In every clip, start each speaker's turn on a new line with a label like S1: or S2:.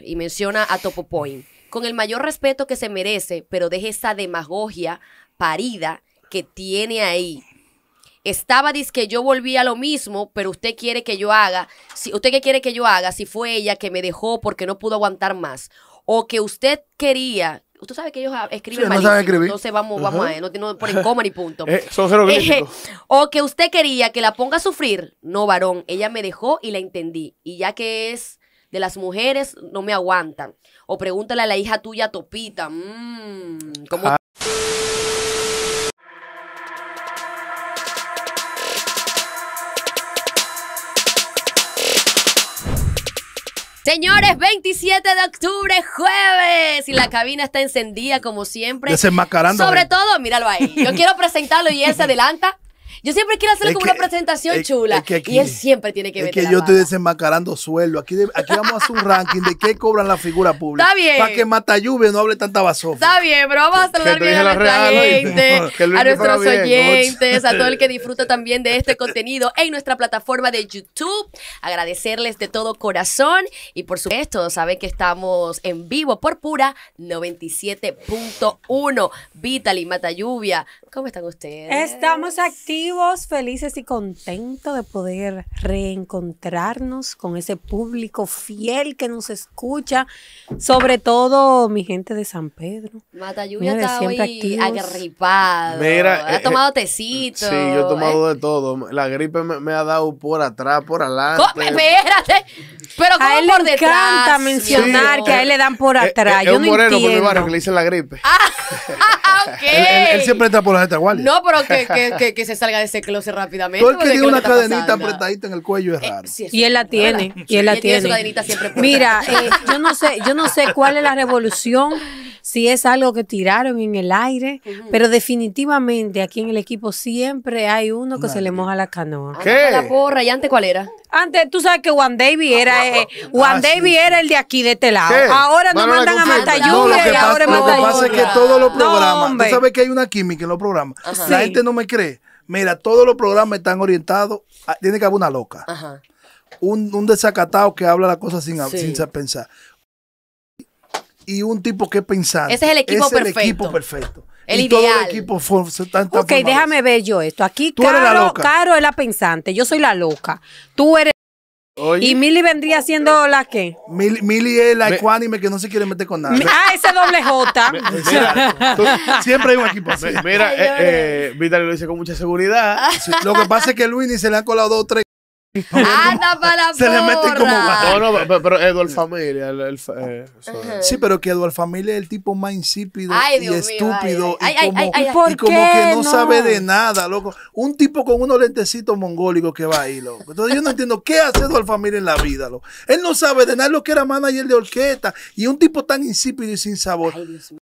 S1: y menciona a Topo Point. Con el mayor respeto que se merece, pero deje esa demagogia parida que tiene ahí. Estaba dice que yo volví a lo mismo, pero usted quiere que yo haga, si usted qué quiere que yo haga si fue ella que me dejó porque no pudo aguantar más o que usted quería Usted sabe que ellos escriben
S2: Sí, no
S1: malísimo,
S2: escribir.
S1: entonces vamos, vamos a ver, no, no ponen coma ni punto.
S3: Eh, son jeroglíficos.
S1: Eh, o que usted quería que la ponga a sufrir. No, varón. Ella me dejó y la entendí. Y ya que es de las mujeres, no me aguantan. O pregúntale a la hija tuya, Topita. Mmm, ¿cómo
S3: Ah.
S1: Señores, 27 de octubre, jueves. Y la cabina está encendida como siempre.
S2: Desenmascarando.
S1: Sobre
S2: gente.
S1: todo, míralo ahí. Yo quiero presentarlo y él se adelanta. Yo siempre quiero hacerle
S2: Es
S1: como
S2: que-
S1: una presentación
S2: es-
S1: chula.
S2: es que aquí-
S1: y él siempre tiene que
S2: Es
S1: meter
S2: que
S1: la
S2: yo estoy desenmascarando sueldo. Aquí, de- aquí vamos a hacer un ranking de qué cobran la figura pública.
S1: Está bien.
S2: Para que Mata Lluvia no hable tanta basofia.
S1: Está bien, pero vamos a saludar bien a nuestra gente, a nuestros
S3: bien,
S1: oyentes, a todo el que disfruta también de este contenido en nuestra plataforma de YouTube. Agradecerles de todo corazón y por supuesto, saben que estamos en vivo por pura 97.1. Vitali, Mata Lluvia, ¿cómo están ustedes?
S4: Estamos activos, felices y contentos de poder reencontrarnos con ese público fiel que nos escucha, sobre todo mi gente de San Pedro.
S1: Mata Lluvia está
S4: siempre
S1: hoy
S4: activos.
S1: agripado.
S3: Mira,
S1: ha
S3: eh,
S1: tomado
S3: eh,
S1: tecito.
S3: Sí, yo he tomado
S1: ¿eh?
S3: de todo. La gripe me, me ha dado por atrás, por adelante.
S1: ¿Cómo? Espérate. Pero ¿cómo
S4: A él
S1: por
S4: le
S1: detrás?
S4: encanta mencionar que a él le dan por
S3: Eh,
S4: atrás.
S3: eh,
S4: Yo
S3: es un
S4: no
S3: moreno por mi
S4: entiendo.
S3: barrio que le dicen la gripe.
S1: Ah, ok.
S2: Él, él- él siempre entra por la gente guardia.
S1: No, pero que, que, que, que se salga de ese closet rápidamente.
S2: Todo el que
S1: porque
S2: tiene
S1: ¿qué
S2: una cadenita apretadita en el cuello es
S1: Eh,
S2: raro.
S1: sí, eso
S4: Y él la tiene,
S1: verdad.
S4: y él la
S1: Y tiene su
S4: tiene.
S1: cadenita siempre puesta.
S4: Mira, eh, yo no sé, yo no sé cuál es la revolución, si es algo que tiraron en el aire, pero definitivamente aquí en el equipo siempre hay uno que se le moja la canoa.
S1: Anda
S3: ¿Qué?
S1: La porra, ¿y antes cuál era?
S4: Antes, tú sabes que Juan David era, eh, Juan
S2: Ah, sí.
S4: era el de aquí, de este lado.
S3: ¿Qué?
S4: Ahora no
S3: Manuel
S4: mandan a
S3: Confirma.
S4: Mata
S1: No,
S4: y
S2: pasa,
S4: ahora es
S2: lo que pasa es que todos los programas, tú sabes que hay una química en los programas.
S1: Ajá.
S2: La
S4: Sí.
S2: gente no me cree. Mira, todos los programas están orientados, a- tiene que haber una loca,
S1: Ajá.
S2: un, un desacatado que habla las cosas sin,
S1: Sí.
S2: sin pensar. Y un tipo que es pensante.
S1: Ese es el equipo
S2: Ese
S1: perfecto.
S2: el equipo perfecto.
S1: El
S2: y todo
S1: ideal.
S2: el equipo for- se está- está
S4: Ok, déjame ver yo esto. Aquí
S2: la
S4: Caro. Caro es la pensante, yo soy la loca. Tú eres...
S3: Oye,
S4: Y Milly vendría siendo la qué?
S2: Mili, Mili es la
S3: Me-
S2: ecuánime que no se quiere meter con nada.
S4: Ah, ese doble J.
S3: mira, tú-
S2: Siempre hay un equipo así.
S3: mi- mira, eh, eh, Vitali lo dice con mucha seguridad.
S2: Lo que pasa es que Luis ni se le han colado dos o tres.
S1: Anda para la
S2: Se le meten como.
S3: No, no, pero, pero Eduardo Familia. El, el- eh, eso.
S2: Sí, pero que Eduardo Familia es el tipo más insípido
S1: Ay,
S2: y
S1: mío,
S2: estúpido
S1: ay,
S2: y
S1: ay,
S2: como,
S1: ay, ay, ay.
S4: ¿Por
S2: y como
S4: qué
S2: que no,
S4: no?
S2: sabe de nada, loco. Un tipo con unos lentecitos mongólicos que va ahí, loco. Entonces yo no entiendo qué hace Eduardo Familia en la vida, loco. Él no sabe de nada, lo que era manager de orquesta y un tipo tan insípido y sin sabor.
S1: Ay, Dios mío.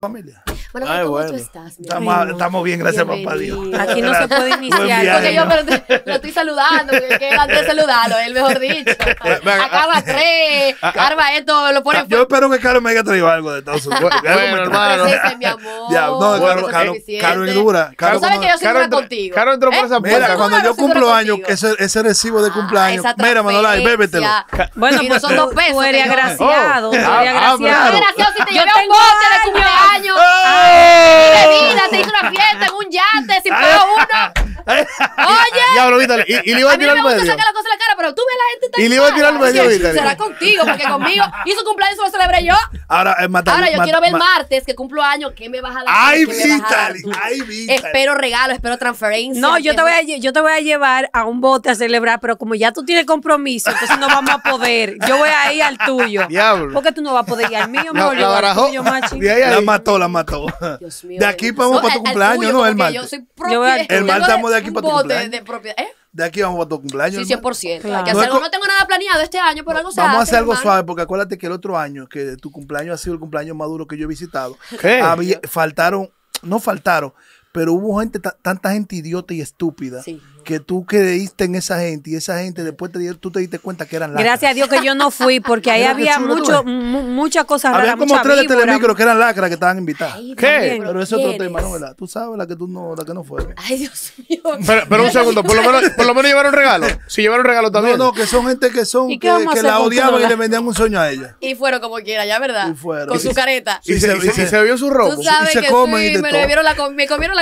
S2: Familia.
S1: Bueno,
S3: Ay,
S1: ¿cómo
S3: bueno.
S1: tú estás?
S2: Estamos, bien, gracias papá Dios.
S4: Aquí no se puede iniciar.
S2: viaje.
S1: Porque yo pero lo estoy saludando, porque que antes de saludarlo, él mejor dicho. Acaba tres, arma esto, lo pone
S2: Yo espero que Carlos me haya traído algo de Estados Unidos.
S3: Bueno, hermano.
S1: Mi amor.
S2: Ya, no, Caro,
S1: es
S2: Caro, dura. Caro,
S1: Tú sabes
S2: cuando-
S1: que yo soy dura
S3: entró-
S1: contigo.
S3: Caro entró por
S1: ¿Eh?
S3: esa
S2: Mira,
S3: puerta.
S2: cuando
S1: no
S2: yo cumplo años, ese, ese recibo de cumpleaños,
S1: Ah, esa
S2: mira, Manolay, bébetelo.
S4: Bueno, pues
S1: son dos pesos
S4: tú eres agraciado. Tú eres
S3: Ah, ah,
S4: agraciado. Yo
S1: un bote de
S4: años.
S2: ¡Oh!
S1: De vida, te hice una fiesta en un yate sin pagar uno. Oye.
S3: Diablo, Vitali. Y, y le iba
S1: A
S3: a
S1: mí no
S3: tirar
S1: me gusta
S3: medio.
S1: sacar las cosas en la cara, pero tú ves la gente tan
S3: Y le iba a tirar al medio,
S1: Sí,
S3: Vitali.
S1: Será contigo, porque conmigo. Y su cumpleaños lo celebré yo.
S2: Ahora, eh, mata-
S1: Ahora yo quiero ver
S2: ma-
S1: martes, que cumplo años. ¿Qué me vas a dar?
S2: Ay,
S1: ¿Qué me vas a dar
S2: Vitali,
S1: tú?
S2: ay, Vitali.
S1: Espero regalo, espero transferencia.
S4: No, yo
S1: ¿qué
S4: te, voy a, yo te voy a llevar a un bote a celebrar, pero como ya tú tienes compromiso, entonces no vamos a poder. Yo voy a ir al tuyo.
S3: Diablo.
S4: Porque tú no vas a poder ir al mío, mejor
S3: la
S4: al
S3: barajó.
S4: tuyo, machi.
S2: La mató, la mató.
S1: Dios mío,
S2: De aquí vamos para tu cumpleaños, ¿no? El martes.
S1: Yo soy propia.
S2: El martes de aquí
S1: un
S2: para tu
S1: bote
S2: cumpleaños.
S1: de propiedad. ¿Eh?
S2: De aquí vamos para tu cumpleaños.
S1: Sí,
S2: hermano.
S1: 100%.
S4: Claro.
S1: Hay que
S2: No
S1: tengo nada planeado este año, pero algo se
S2: Vamos a
S1: hace,
S2: hacer algo
S1: hermano.
S2: suave, porque acuérdate que el otro año, que tu cumpleaños ha sido el cumpleaños más duro que yo he visitado,
S3: ¿Qué?
S2: había- faltaron, no faltaron, pero hubo gente, ta- tanta gente idiota y estúpida,
S1: Sí.
S2: Que tú creíste en esa gente y esa gente después te, tú te diste cuenta que eran lacras.
S4: Gracias a Dios que yo no fui, porque ahí había mucho, muchas cosas
S2: Había
S4: raras,
S2: como
S4: mucha
S2: tres de telemicro que eran lacras que estaban invitadas.
S1: Ay,
S3: ¿Qué?
S2: Pero ese es otro tema, ¿no? ¿verdad? Tú sabes la que tú no, la que no fue.
S1: Ay, Dios mío.
S3: Pero, pero un segundo, por lo menos, por lo menos llevaron regalo. Si llevaron regalo
S2: No,
S3: también.
S2: no, que son gente que son
S4: ¿Y
S2: que, la odiaban y le vendían un sueño a ella.
S1: Y fueron como quiera, ya, ¿verdad?
S2: Y fueron.
S1: Con
S2: Y
S1: su
S2: se-
S1: careta.
S3: y,
S2: y
S3: se,
S2: se-
S3: y se-
S2: y se-
S3: y se bebió su robo.
S1: Tú sabes
S2: se comen y
S1: me, comieron la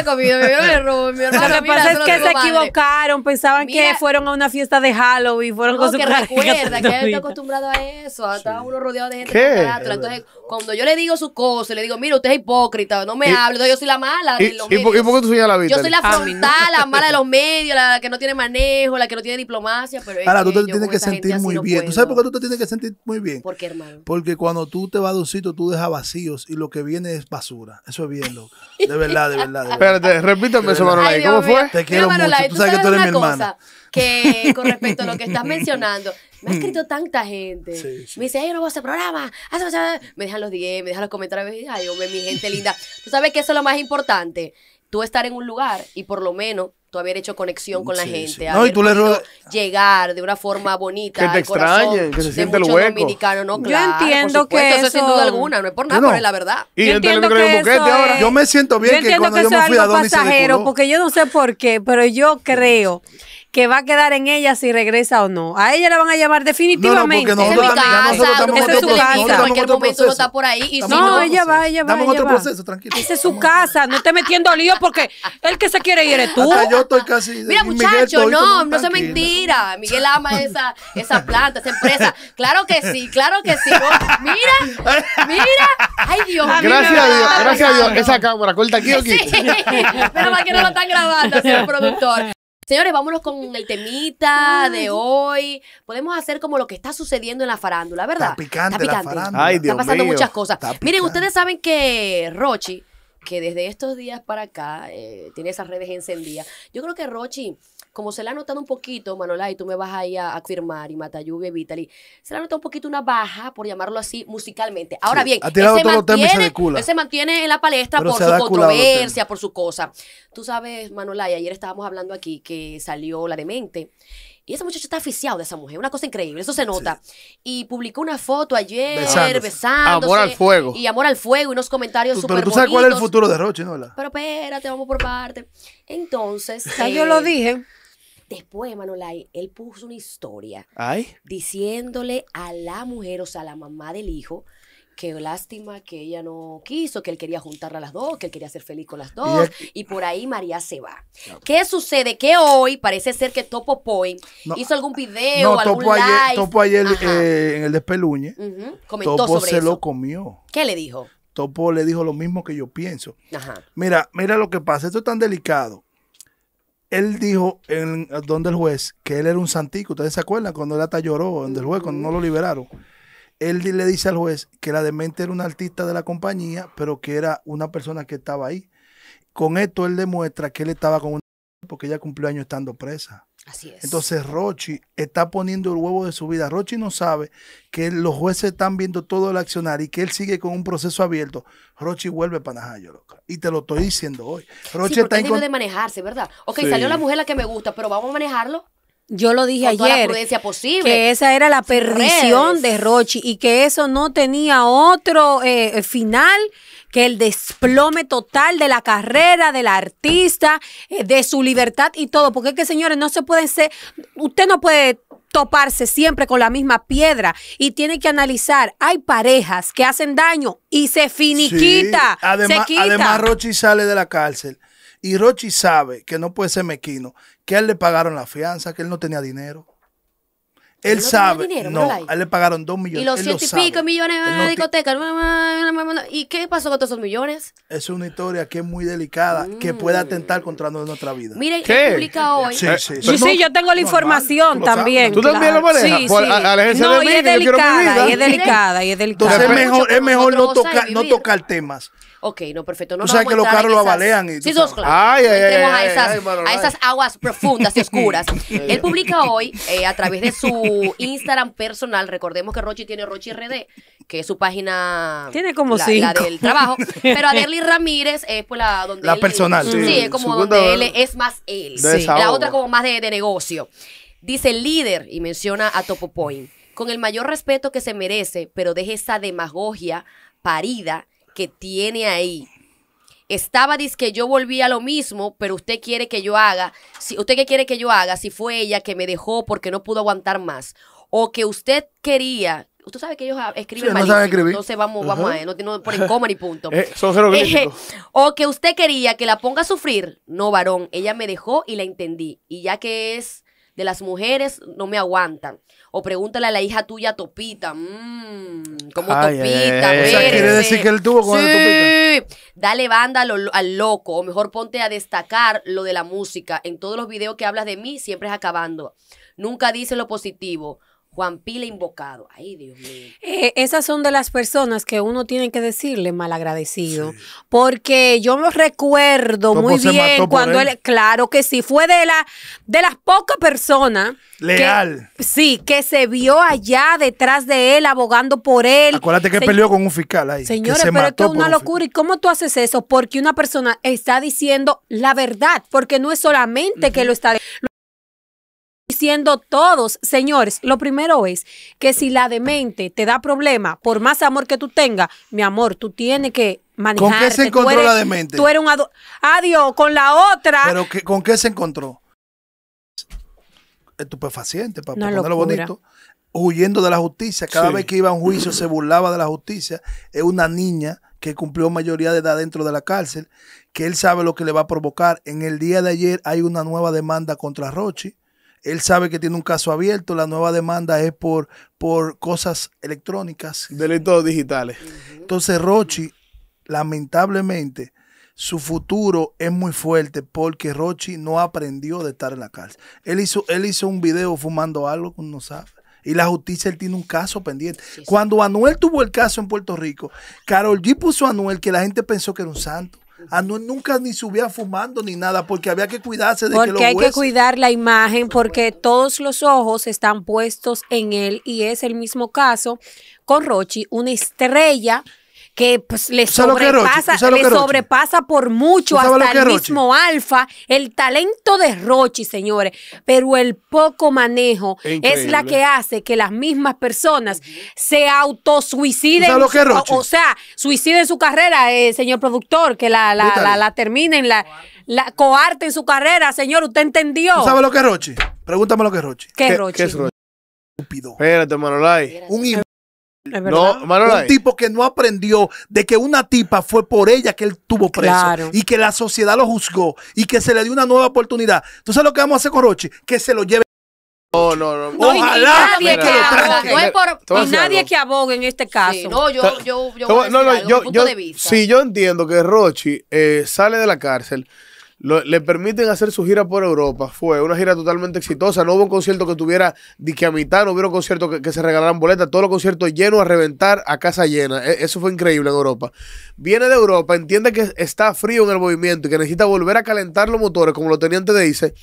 S1: comida, me bebieron el robo. Mi
S4: Lo que pasa es que se
S1: madre.
S4: Pensaban
S1: Mira-
S4: que fueron a una fiesta de Halloween, fueron
S1: No,
S4: con su
S1: que recuerda que él está acostumbrado a eso, a estar uno rodeado de gente
S3: ¿Qué?
S1: con carátula. Entonces, cuando yo le digo su cosa, le digo, mira, usted es hipócrita, no me hable, entonces yo soy la mala
S3: ¿Y,
S1: de los
S3: y por, y
S1: medios.
S3: por qué tú señalas a
S1: Yo
S3: Víctor?
S1: soy la
S4: no.
S1: frontal, la mala de los medios, la que no tiene manejo, la que no tiene diplomacia, pero es
S2: Ahora, tú te
S1: yo
S2: tienes que sentir muy
S1: no
S2: bien. ¿Tú sabes por qué tú te tienes que sentir muy bien?
S1: ¿Por qué, hermano?
S2: Porque cuando tú te vas de un sitio, tú dejas vacíos y lo que viene es basura. Eso es bien, loco. De verdad, de verdad, de verdad.
S3: Espérate, repítame eso, Manuel.
S1: Ay,
S3: ¿Cómo fue?
S2: Te quiero mucho.
S1: Manolay,
S2: Tú sabes que tú eres mi hermana.
S1: Que con respecto a lo que estás mencionando, me ha escrito tanta gente.
S2: Sí, sí.
S1: Me dice, ay, yo no voy a hacer programa. haz". Me dejan los DM, me dejan los comentarios. Ay, hombre, mi gente linda. Tú sabes que eso es lo más importante. Tú estar en un lugar y por lo menos tú haber hecho conexión con la
S2: Sí,
S1: gente.
S2: sí. No, y tú le
S1: llegar de una forma bonita.
S3: Que te
S1: al
S3: extrañen, que se siente el hueco.
S1: dominicanos. No,
S4: Yo
S1: por
S4: entiendo que
S1: supuesto, eso sin
S4: eso-
S1: duda alguna. No es por nada,
S2: no.
S1: pero es la verdad.
S3: Y
S4: Yo
S3: en
S4: entiendo que
S3: boquete
S4: eso
S3: ahora.
S4: es-
S2: Yo me siento bien
S4: yo
S2: que cuando
S4: que
S2: yo
S4: eso
S2: me fui a se
S4: pasajero, porque yo no sé por qué, pero yo creo que va a quedar en ella si regresa o no. A ella la van a llamar definitivamente.
S2: No, no, porque
S1: Esa es mi
S2: nosotros
S1: casa,
S2: nosotros
S4: en nosotros
S1: cualquier momento
S2: proceso.
S1: está por ahí. Y si
S2: Estamos
S4: No, ella va, ella va,
S2: Estamos en otro
S4: va.
S2: proceso, tranquilo.
S4: Esa es su casa, no esté metiendo lío porque el que se quiere ir eres tú.
S2: Hasta yo estoy casi.
S1: Mira, muchacho, no, no
S2: tranquilo.
S1: mentira. Miguel ama esa, esa planta, esa empresa. Claro que sí, claro que sí. No, Mira, mira. Ay, Dios mío.
S3: Gracias a Dios, gracias a Dios. Esa cámara, corta aquí o aquí.
S1: Sí, pero mal que no lo están grabando, señor productor. Señores, vámonos con el temita de hoy. Podemos hacer como lo que está sucediendo en la farándula, ¿verdad?
S2: Está picante la farándula.
S3: Ay,
S1: Están
S3: Dios
S1: pasando
S3: mío.
S1: muchas cosas.
S2: Está
S1: Miren,
S2: picante.
S1: ustedes saben que Rochi, que desde estos días para acá eh, tiene esas redes encendidas. Yo creo que Rochi, como se le ha notado un poquito, Manola, y tú me vas ahí a, a firmar, y Matayubi, Vitali, se le ha notado un poquito una baja, por llamarlo así, musicalmente. Ahora
S2: Sí,
S1: bien,
S2: ha tirado
S1: él se,
S2: y
S1: mantiene, él se mantiene en la palestra
S2: Pero
S1: por su controversia, por su cosa. Tú sabes, Manola, y ayer estábamos hablando aquí que salió la demente. Y ese muchacho está aficiado de esa mujer, una cosa increíble, eso se nota. Y publicó una foto ayer,
S2: Besándose.
S1: besándose.
S3: Amor al fuego.
S1: Y amor al fuego, y unos comentarios súper
S2: Pero tú sabes cuál es el futuro de Roche, ¿no? ¿verdad?
S1: Pero espérate, vamos por parte. Entonces,
S4: Ya
S1: eh,
S4: yo lo dije.
S1: Después, Manolay, él puso una historia
S3: Ay.
S1: diciéndole a la mujer, o sea, a la mamá del hijo, que lástima que ella no quiso, que él quería juntarla a las dos, que él quería ser feliz con las dos, y, por ahí María se va. ¿Qué sucede? Que hoy parece ser que Topo Point
S2: No,
S1: hizo algún video,
S2: No,
S1: algún
S2: Topo ayer,
S1: live.
S2: Topo ayer eh, en el despeluñe.
S1: Comentó
S2: Topo
S1: sobre
S2: se
S1: eso.
S2: lo comió.
S1: ¿Qué le dijo?
S2: Topo le dijo lo mismo que yo pienso.
S1: Ajá.
S2: Mira, mira lo que pasa. Esto es tan delicado. Él dijo en donde el juez que él era un santico. ¿Ustedes se acuerdan cuando él hasta lloró donde el juez cuando no lo liberaron? Él le dice al juez que la demente era una artista de la compañía, pero que era una persona que estaba ahí. Con esto él demuestra que él estaba con una porque ella cumplió años estando presa.
S1: Así es.
S2: Entonces Rochi está poniendo el huevo de su vida. Rochi no sabe que los jueces están viendo todo el accionar y que él sigue con un proceso abierto. Rochi vuelve para Najayo, loca. Y te lo estoy diciendo hoy. Rochi
S1: sí,
S2: está en
S1: de manejarse, ¿verdad? Ok,
S3: Sí.
S1: salió la mujer la que me gusta, pero vamos a manejarlo
S4: Yo lo dije
S1: con toda la
S4: ayer.
S1: prudencia posible.
S4: que esa era la perdición
S1: redes.
S4: de Rochi y que eso no tenía otro eh, final que el desplome total de la carrera del artista, eh, de su libertad y todo. Porque es que, señores, no se pueden ser, usted no puede toparse siempre con la misma piedra y tiene que analizar, hay parejas que hacen daño y se finiquita,
S2: Sí. Además,
S4: se quita.
S2: además, Rochi sale de la cárcel y Rochi sabe que no puede ser mequino, que a él le pagaron la fianza, que él no tenía dinero. Él
S1: no tenía
S2: sabe,
S1: dinero,
S2: no, a él le pagaron dos millones.
S1: y los
S2: él lo
S1: ciento y pico millones
S2: Él
S1: de
S2: no
S1: discoteca. ¿Y qué pasó con todos esos millones?
S2: Es una historia que es muy delicada, que puede atentar contra nuestra vida.
S1: Miren,
S3: ¿Qué?
S1: él publica hoy.
S2: Sí, sí,
S4: Sí, sí, yo tengo la información
S2: lo
S4: también.
S3: ¿Tú también lo manejas?
S4: Sí,
S3: Por-
S4: sí.
S3: a- aléjense
S4: no,
S3: de
S4: y
S3: mí,
S4: es delicada, y es delicada, y es delicada.
S2: Entonces es mejor, es mejor no, tocar, no tocar temas.
S1: Ok, no, perfecto. No
S2: sabes
S1: vamos
S2: que los carros lo avalean y
S1: Sí, sos
S2: sabes.
S1: claro.
S3: Ay, ay,
S1: a,
S3: ay,
S1: esas,
S3: ay, Manolay.
S1: a esas aguas profundas y oscuras. Él publica hoy, eh, a través de su Instagram personal. Recordemos que Rochi tiene Rochi RD, que es su página.
S4: Tiene como
S1: la,
S4: cinco.
S1: la del trabajo. Pero Aderly Ramírez es pues la donde
S2: La
S1: él-
S2: personal.
S1: Sí,
S3: Sí,
S1: es como donde él es más él.
S3: de
S1: Sí. La otra como más de, de negocio. Dice el líder y menciona a Topo Point. Con el mayor respeto que se merece, pero deje esa demagogia parida que tiene ahí. Estaba que yo volví a lo mismo, pero usted quiere que yo haga, si usted qué quiere que yo haga, si fue ella que me dejó porque no pudo aguantar más, o que usted quería, usted sabe que ellos escriben
S2: Sí, no
S1: malísimo,
S2: escribir.
S1: entonces vamos, vamos a, no, no ponen coma ni punto.
S3: Eh, son.
S1: Eh, o que usted quería que la ponga a sufrir. No, varón. Ella me dejó y la entendí. Y ya que es de las mujeres, no me aguantan. O pregúntale a la hija tuya, Topita. Mmm, como
S3: Ay,
S1: Topita.
S3: ay, ay, ay.
S2: O sea, quiere decir que él tuvo con
S1: Sí. Dale banda a lo- al loco. O mejor ponte a destacar lo de la música. En todos los videos que hablas de mí, siempre es acabando. Nunca dice lo positivo. Juan Pila invocado. Ay, Dios mío.
S4: Eh, esas son de las personas que uno tiene que decirle malagradecido. Porque yo me recuerdo
S2: Topo
S4: muy bien cuando
S2: él.
S4: él, claro que sí, fue de la de las pocas personas que-
S2: Leal.
S4: sí, que se vio allá detrás de él abogando por él.
S2: Acuérdate que
S4: Se-
S2: peleó con un fiscal ahí. que
S4: Señores,
S2: se
S4: pero esto es una
S2: un
S4: locura. ¿Y cómo tú haces eso? Porque una persona está diciendo la verdad, porque no es solamente que lo está lo diciendo todos. Señores, lo primero es que si la demente te da problema, por más amor que tú tengas, mi amor, tú tienes que manejar.
S2: ¿Con qué se encontró la demente?
S4: Tú eres un Adiós, con la otra.
S2: Pero que- ¿con qué se encontró? Estupefaciente, para
S4: Una
S2: ponerlo
S4: locura.
S2: bonito. Huyendo de la justicia. Cada
S3: Sí.
S2: vez que iba a un juicio se burlaba de la justicia. Es una niña que cumplió mayoría de edad dentro de la cárcel, que él sabe lo que le va a provocar. En el día de ayer hay una nueva demanda contra Rochi. Él sabe que tiene un caso abierto. La nueva demanda es por, por cosas electrónicas.
S3: Delitos digitales.
S2: Entonces Rochi, lamentablemente, su futuro es muy fuerte porque Rochi no aprendió de estar en la cárcel. Él hizo, él hizo un video fumando algo que uno no sabe. Y la justicia, él tiene un caso pendiente. Cuando Anuel tuvo el caso en Puerto Rico, Carol G puso a Anuel que la gente pensó que era un santo. Anuel nunca ni subía fumando ni nada porque había que cuidarse de que los
S4: Porque hay que cuidar la imagen, porque todos los ojos están puestos en él y es el mismo caso con Rochi, una estrella que pues, le
S2: ¿Tú sabes lo que es
S4: sobrepasa,
S2: ¿Tú sabes lo
S4: le
S2: es
S4: sobrepasa por mucho
S2: ¿Tú sabes lo
S4: hasta el
S2: es Rochi?
S4: mismo Alfa, el talento de Rochi, señores, pero el poco manejo
S3: Es
S4: es la que hace que las mismas personas se autosuiciden,
S2: ¿Tú sabes lo que es Rochi?
S4: o, o sea, suiciden su carrera, eh, señor productor, que la, la, la, la terminen, la, la coarten su carrera, señor, usted entendió.
S2: ¿Tú sabes lo que es Rochi? Pregúntame lo que es Rochi.
S4: ¿Qué,
S3: ¿Qué-
S4: Rochi?
S3: qué es Rochi? Espérate, Manolay.
S2: Un im-
S4: Es verdad.
S3: No,
S2: Un
S3: Manolay.
S2: tipo que no aprendió de que una tipa fue por ella que él tuvo preso
S4: Claro.
S2: y que la sociedad lo juzgó y que se le dio una nueva oportunidad. ¿Tú sabes lo que vamos a hacer con Rochi? Que se lo lleve.
S3: No, no, no.
S4: No, y- y
S2: Ojalá
S4: nadie
S2: que tranque.
S1: No es por-
S4: Y nadie que abogue en este caso.
S1: Sí, no, yo, yo, yo voy a
S3: no, no,
S1: algo,
S3: yo,
S1: punto
S3: yo,
S1: de vista.
S3: sí, yo entiendo que Rochi eh, sale de la cárcel, le permiten hacer su gira por Europa. Fue una gira totalmente exitosa. No hubo un concierto que tuviera que a mitad, no hubo un concierto que, se regalaran boletas. Todos los conciertos llenos a reventar a casa llena. E- eso fue increíble en Europa. Viene de Europa, entiende que está frío en el movimiento y que necesita volver a calentar los motores como lo tenía antes de irse.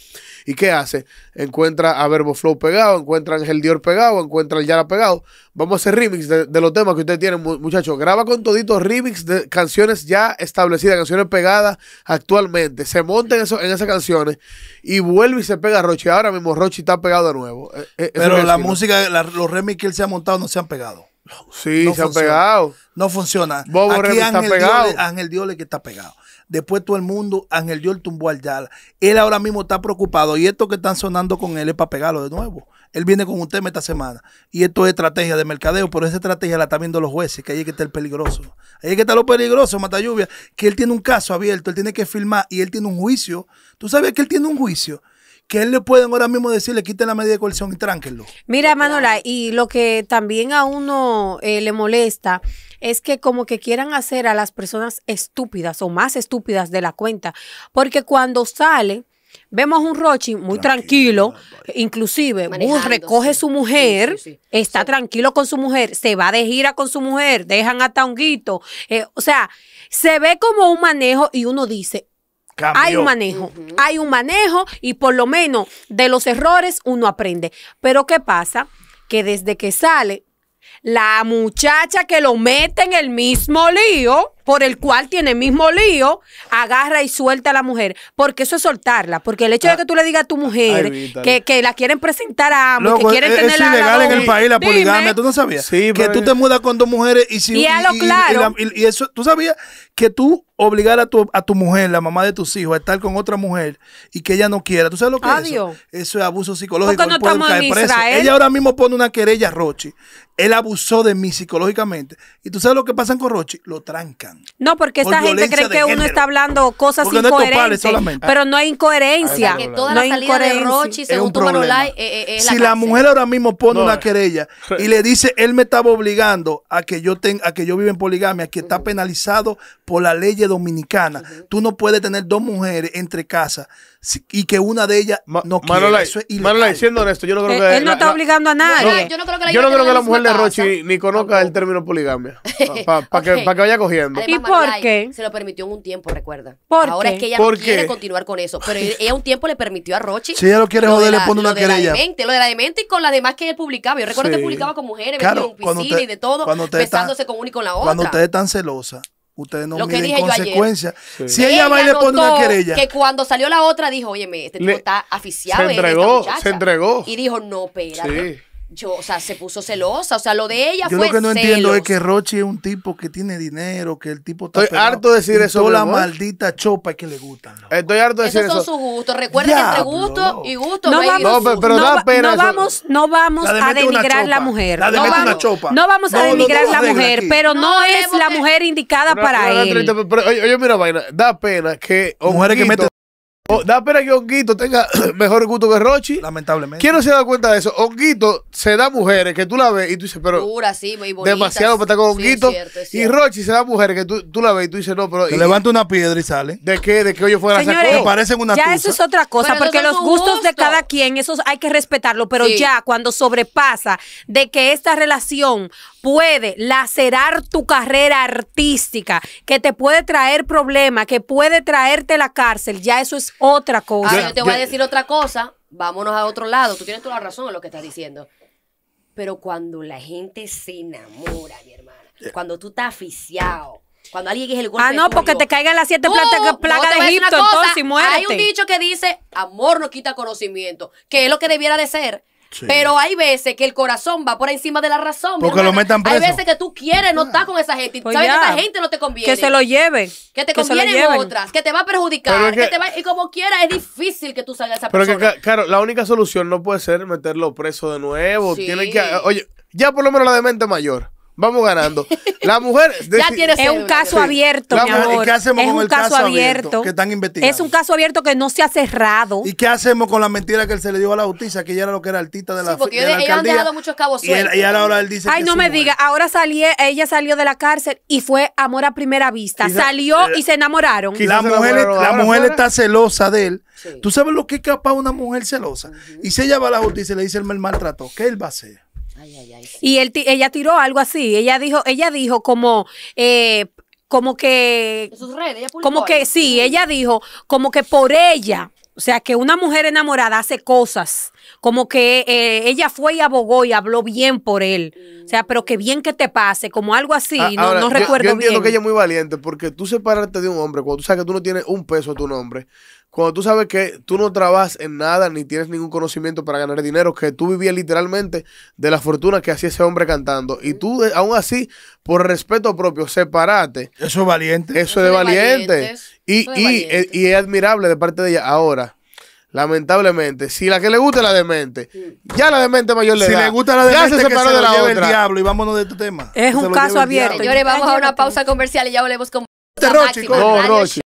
S3: ¿Y qué hace? Encuentra a Verbo Flow pegado, encuentra a Ángel Dior pegado, encuentra al Yara pegado. Vamos a hacer remix de, los temas que ustedes tienen, mu- muchachos. Graba con toditos remix de canciones ya establecidas, canciones pegadas actualmente. Se monta en, eso, en esas canciones y vuelve y se pega a Rochi. Ahora mismo Rochi está pegado de nuevo. Eh, eh,
S2: Pero la música, la- los remix que él se ha montado no se han pegado.
S3: Sí,
S2: no
S3: se han pegado.
S2: No funciona.
S3: Bobo
S2: Aquí
S3: Remix está
S2: Ángel
S3: pegado.
S2: Diole, Ángel Diole que está pegado. Después todo el mundo, Ángel Diole tumbó al Yala. Él ahora mismo está preocupado. Y esto que están sonando con él es para pegarlo de nuevo. Él viene con un tema esta semana. Y esto es estrategia de mercadeo, pero esa estrategia la están viendo los jueces, que ahí es que está el peligroso. Ahí es que está lo peligroso, Mata Lluvia, que él tiene un caso abierto, él tiene que filmar y él tiene un juicio. ¿Tú sabes que él tiene un juicio? Que él le pueden ahora mismo decirle, quiten la medida de coerción y tránquenlo.
S4: Mira, Manola, y lo que también a uno eh, le molesta es que como que quieran hacer a las personas estúpidas o más estúpidas de la cuenta, porque cuando sale, vemos un Rochi muy tranquilo, inclusive recoge su mujer,
S1: Sí, sí, sí.
S4: está tranquilo con su mujer, se va de gira con su mujer, dejan hasta un guito, eh, o sea, se ve como un manejo y uno dice, Hay un manejo, hay un manejo y por lo menos de los errores uno aprende. Pero ¿qué pasa? que desde que sale, la muchacha que lo mete en el mismo lío, por el cual tiene el mismo lío, agarra y suelta a la mujer. Porque eso es soltarla. Porque el hecho de que tú le digas a tu mujer
S3: Ay,
S4: que, que la quieren presentar a ambos, que
S2: Loco,
S4: quieren
S2: es, es
S4: a la
S2: ilegal en el país la
S4: dime.
S2: poligamia, ¿tú no sabías?
S3: Sí,
S2: que tú te mudas con dos mujeres y si
S4: Y a lo claro.
S2: y, y eso, tú sabías que tú obligar a tu, a tu mujer, la mamá de tus hijos, a estar con otra mujer y que ella no quiera, ¿tú sabes lo que es
S4: Adiós.
S2: eso? Eso es abuso psicológico,
S4: no
S2: puede
S4: estamos
S2: caer
S4: en
S2: preso.
S4: Israel.
S2: Ella ahora mismo pone una querella a Rochi. Él abusó de mí psicológicamente. ¿Y tú sabes lo que pasa con Rochi? Lo
S4: No, porque
S2: Por
S4: esta gente cree que uno
S2: género.
S4: está hablando cosas
S2: Porque no es topales
S4: incoherentes.
S2: solamente.
S4: pero no hay incoherencia.
S1: O sea, que toda
S4: no
S1: la
S4: hay
S1: salida de
S4: incoherencia.
S1: Rochi,
S2: es
S1: según
S2: un
S1: tu
S2: problema.
S1: Manolay, eh, eh, es
S2: si
S1: la
S2: mujer ahora mismo pone
S3: No,
S2: una
S3: eh.
S2: querella y le dice, él me estaba obligando a que yo ten, a que yo viva en poligamia, que está penalizado por la ley dominicana. Tú no puedes tener dos mujeres entre casas y que una de ellas
S3: Ma-
S2: no quiera.
S3: Manolay,
S2: Eso es.
S3: Manolay, siendo honesto, yo no creo
S4: Él,
S3: que.
S4: él no
S3: la-
S4: está
S3: la-
S4: obligando a
S1: No,
S4: nadie.
S1: yo no creo que la
S3: Yo no
S1: lleven
S3: creo que
S1: a
S3: la
S1: misma
S3: mujer de. Rochi ni conozca el término poligamia. Para que,
S1: Ok.
S3: pa' que vaya cogiendo.
S4: ¿Y por qué?
S1: Se lo permitió en un tiempo, recuerda.
S4: ¿Por
S1: Ahora
S4: qué?
S1: es que ella
S3: ¿Por
S1: no quiere
S3: qué?
S1: continuar con eso. Pero ella un tiempo le permitió a Rochi.
S2: Si ella lo quiere joder,
S1: de
S2: le pone una
S1: lo de la
S2: querella.
S1: demente, lo de la demente y con las demás que él publicaba. Yo recuerdo
S3: Sí.
S1: que publicaba con mujeres,
S2: Claro, cuando
S1: piscina
S2: usted-
S1: y de todo, besándose con una y con la otra.
S2: Cuando ustedes están celosas, ustedes no
S1: Lo que
S2: miden consecuencias.
S3: Sí.
S2: Si ella, va y le pone una querella.
S1: Que cuando salió la otra dijo, oye, este tipo
S3: Le-
S1: está aficiado.
S3: se
S1: esta
S3: entregó,
S1: muchacha".
S3: se entregó.
S1: Y dijo, no, espérate.
S3: Sí.
S1: Yo, o sea, se puso celosa. O sea, lo de ella
S2: Yo
S1: fue
S2: lo que no entiendo es que Rochi es un tipo que tiene dinero, que el tipo está
S3: Estoy
S2: pegado.
S3: harto de decir eso,
S2: la
S3: amor.
S2: maldita chopa que le gustan. loco.
S3: Estoy harto de decir
S1: Esos son
S3: eso.
S1: sus gustos. Recuerden que entre gusto y gusto
S4: No
S1: no, hay
S4: vamos,
S3: No, pero- pero
S4: no
S3: da
S4: va-
S3: pena
S4: no
S3: eso.
S4: vamos, no vamos a denigrar la mujer.
S2: La de
S4: no,
S2: mete una
S4: vamos,
S2: chopa.
S4: no vamos a
S2: No, no, no
S4: denigrar la mujer,
S2: aquí.
S4: pero no,
S1: No,
S4: es la mujer indicada para él.
S3: 30, pero, oye, mira, vaina, da pena que.
S2: Mujeres que meten-
S3: o- da pena que Honguito tenga mejor gusto que Rochi.
S2: Lamentablemente.
S3: ¿Quién no se da cuenta de eso? Honguito se da mujeres que tú la ves y tú dices, pero.
S1: Dura, sí, muy bonitas.
S3: demasiado para estar con
S1: Sí, es
S3: Honguito.
S1: cierto, es
S3: y. Rochi se da mujeres que tú, tú la ves y tú dices, no, pero.
S2: Te
S3: ¿y-
S2: levanta una piedra y sale.
S3: ¿De qué? ¿De qué oye fuera
S4: Señores,
S2: Me parecen una
S4: ya
S2: tusa.
S4: eso es otra cosa,
S1: Pero
S4: porque los gustos de cada quien, esos hay que respetarlo, pero
S1: Sí.
S4: ya cuando sobrepasa de que esta relación puede lacerar tu carrera artística, que te puede traer problemas, que puede traerte la cárcel, ya eso es otra cosa.
S1: Ahora
S3: Yo-
S1: te voy a decir otra cosa. Vámonos a otro lado. Tú tienes toda la razón en lo que estás diciendo. Pero cuando la gente se enamora, mi hermana, cuando tú estás aficiado, cuando alguien es el golpe
S4: Ah, no, porque te caigan las siete plagas de Egipto, entonces y muérete.
S1: Hay un dicho que dice, amor no quita conocimiento, que es lo que debiera de ser.
S2: Sí.
S1: Pero hay veces que el corazón va por encima de la razón.
S2: Porque lo metan
S1: Hay
S2: preso.
S1: veces que tú quieres no estar con esa gente. Y
S4: Pues
S1: sabes
S4: ya.
S1: que esa gente no te conviene.
S4: Que se lo lleven.
S1: Que te convienen otras, que te va a perjudicar,
S3: Pero es
S1: que,
S3: que-
S1: te va, y como quiera es difícil que tú salgas de esa
S3: Pero que,
S1: persona.
S3: ca- claro, la única solución no puede ser meterlo preso de nuevo.
S1: Sí.
S3: Tiene que. Oye, ya por lo menos la demente mayor. Vamos ganando. La mujer.
S1: Ya tiene
S4: Es un caso
S3: Sí.
S4: abierto,
S3: La
S4: mi
S3: mujer- ¿y
S4: amor.
S2: qué hacemos
S4: es
S2: con
S4: un
S2: el
S4: caso
S2: abierto
S4: abierto.
S2: que están investigando?
S4: Es un caso abierto que no se ha cerrado.
S2: ¿Y qué hacemos con la mentira que él se le dio a la justicia? Que ella era lo que era artista de la,
S1: Sí, porque
S2: de la
S1: ellos han dejado muchos cabos
S2: Y, él-
S1: sueltos
S2: y ahora, él dice
S4: Ay,
S2: que
S4: no me
S2: muere.
S4: diga, ahora salió, ella salió de la cárcel y fue amor a primera vista.
S3: Quizá-
S4: Salió y se enamoraron.
S2: La mujer,
S3: enamoraron
S2: la mujer está celosa de él.
S1: Sí.
S2: ¿Tú sabes lo que es capaz una mujer celosa? Y si ella va a la justicia y le dice él me maltrató, ¿qué él va a hacer?
S1: Ay, ay, ay. sí.
S4: Y él, ella tiró algo así. Ella dijo, ella dijo como, eh, como que,
S1: En sus redes, ella publicó
S4: como que
S1: algo.
S4: sí, ella dijo como que por ella, o sea, que una mujer enamorada hace cosas, como que eh, ella fue y abogó y habló bien por él. O sea, pero que bien que te pase, como algo así,
S3: Ah,
S4: no,
S3: ahora,
S4: no
S3: yo-
S4: recuerdo
S3: Yo entiendo
S4: bien.
S3: que ella es muy valiente porque tú separarte de un hombre cuando tú sabes que tú no tienes un peso a tu nombre, cuando tú sabes que tú no trabajas en nada ni tienes ningún conocimiento para ganar dinero, que tú vivías literalmente de la fortuna que hacía ese hombre cantando y tú eh, aún así, por respeto propio, separate.
S2: Eso es valiente.
S3: Eso es de valiente.
S1: valientes.
S3: Y, y, eh, y es admirable de parte de ella. Ahora, lamentablemente, si la que le gusta es la demente, ya la demente mayor le
S2: si
S3: da,
S2: le gusta la
S3: ya
S2: demente,
S3: se
S2: que
S3: separó
S2: se
S3: de
S2: lo
S3: la
S2: lleve el
S3: otra.
S2: diablo y vámonos de este tema.
S4: Es
S2: Que
S4: un
S2: se
S4: caso abierto.
S1: Señores, vamos a una pausa comercial y ya volvemos con
S2: Este.
S3: No, Rochi.